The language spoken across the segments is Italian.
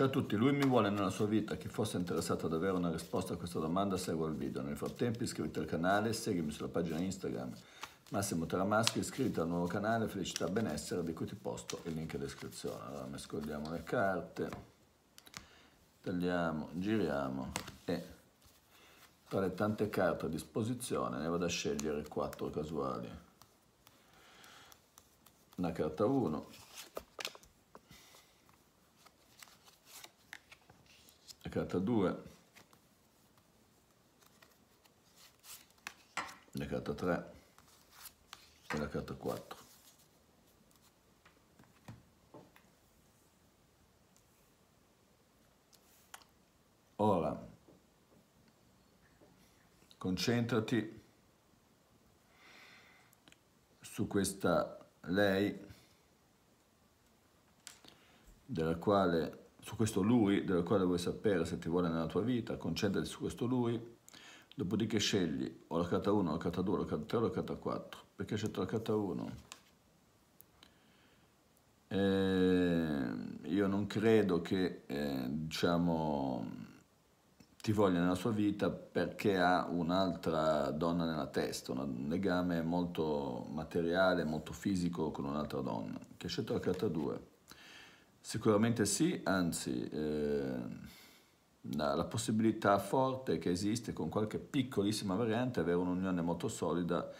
Ciao a tutti, lui mi vuole nella sua vita, chi fosse interessato ad avere una risposta a questa domanda segua il video. Nel frattempo iscriviti al canale, seguimi sulla pagina Instagram Massimo Teramaschi, iscriviti al nuovo canale Felicità Benessere di cui ti posto il link in descrizione. Allora mescoliamo le carte, tagliamo, giriamo e tra le tante carte a disposizione ne vado a scegliere quattro casuali. Una carta 1, carta 2, la carta 3 e la carta 4. Ora, concentrati su questa lei della quale su questo lui del quale vuoi sapere se ti vuole nella tua vita, concentrati su questo lui, dopodiché scegli o la carta 1, la carta 2, la carta 3 o la carta 4. Perché scelto la carta 1? Eh, io non credo che, eh, diciamo, ti voglia nella sua vita perché ha un'altra donna nella testa, un legame molto materiale, molto fisico con un'altra donna, che scelto la carta 2 Sicuramente sì, anzi eh, la, possibilità forte che esiste con qualche piccolissima variante avere un'unione molto solida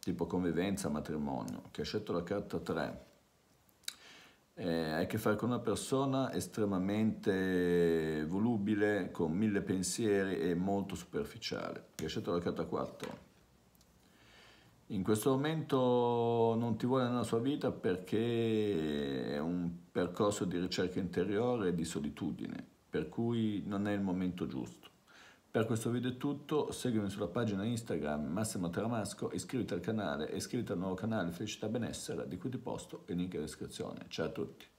tipo convivenza, matrimonio, che ha scelto la carta 3. Eh, hai a che fare con una persona estremamente volubile, con mille pensieri e molto superficiale, che ha scelto la carta 4 in questo momento non ti vuole nella sua vita perché è un percorso di ricerca interiore e di solitudine, per cui non è il momento giusto. Per questo video è tutto, seguimi sulla pagina Instagram Massimo Teramasco, iscriviti al canale e iscriviti al nuovo canale Felicità Benessere di cui ti posto il link in descrizione. Ciao a tutti!